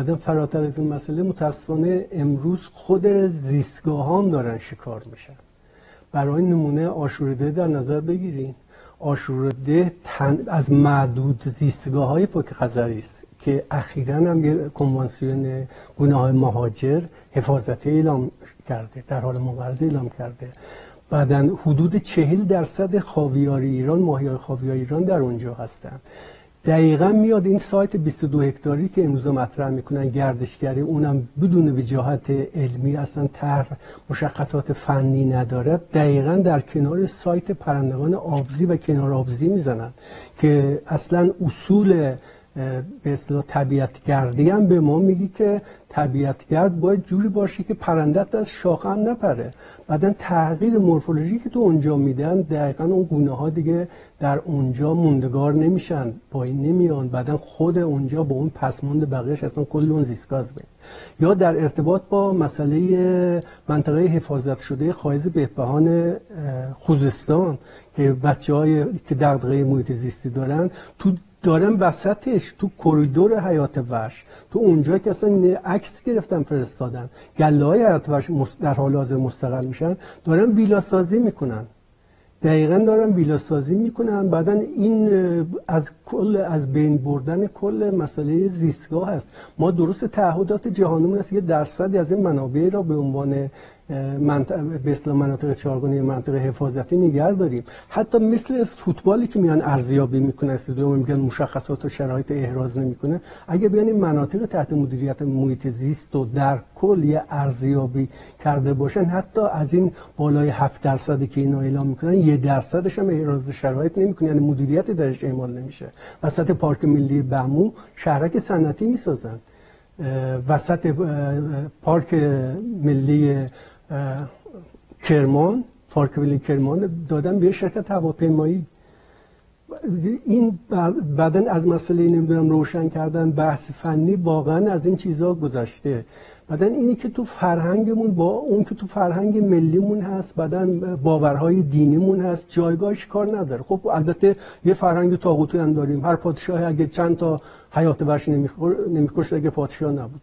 بعدا فراتر از این مسئله متاسفانه امروز خود زیستگاه دارن شکار میشن. برای نمونه آشورده در نظر بگیریم آشورده از معدود زیستگاه های فوک خزری است که اخیرا هم یه کنوانسیون گناه های مهاجر حفاظتی اعلام کرده در حال مبارزه اعلام کرده. بعدا حدود چهل درصد خاویار ایران ماهی خاویار ایران در اونجا هستن. دقیقا میاد این سایت 22 هکتاری که امروز مطرح می‌کنن گردشگری اونم بدون وجاهت علمی اصلا طرح مشخصات فنی ندارد دقیقا در کنار سایت پرندگان آبزی و کنار آبزی می‌زنن که اصلا اصول به اصطلاح طبیعت گردی هم به ما میگی که طبیعتگرد باید جوری باشه که پرندت از شاخه هم نپره. بعدا تغییر مورفولوژی که تو اونجا میدن دقیقا اون گونه ها دیگه در اونجا موندگار نمیشن پایین نمیان. بعدا خود اونجا با اون پسماند بقیهش اصلا کل اون زیستگاز یا در ارتباط با مسئله منطقه حفاظت شده خایز بهبهان خوزستان بچه های که دغدغه محیط زیستی دارن تو دارم وسطش تو کریدور حیات وحش. تو اونجا که اصلا عکس گرفتم فرستادن. گله های حیات وحش در حال حاضر مستقل میشن دارن ویلا سازی می‌کنن. دقیقا دارن ویلا سازی می‌کنن. بعدا این از کل از بین بردن کل مسئله زیستگاه هست. ما درست تعهدات جهانیمون است یه درصدی از این منابع را به عنوان به مناطق چهارگانه منطقه حفاظتی نگر داریم. حتی مثل فوتبالی که میان ارزیابی می‌کنه استادیوم میگن مشخصات و شرایط احراز نمی‌کنه. اگه بیان این مناطق تحت مدیریت محیط زیست و در کل یه ارزیابی کرده باشن حتی از این بالای 7 درصدی که اینا اعلام می‌کنن یه درصدش هم احراز شرایط نمی‌کنه. یعنی مدیریت درش اعمال نمیشه. وسط پارک ملی بمو شهرک صنعتی می‌سازن. وسط پارک ملی کرمان فارکویل کرمان دادن به شرکت هواپیمایی. این بعدا از مسئله نمی‌دونم روشن کردن بحث فنی واقعا از این چیزها گذشته. بعدا اینی که تو فرهنگمون با اون که تو فرهنگ ملیمون هست بعدا باورهای دینیمون هست جایگاهش کار نداره. خب البته یه فرهنگ طاغوتی هم داریم. هر پادشاه اگه چند تا حیات وحش نمیکشت اگه پادشاه نبود.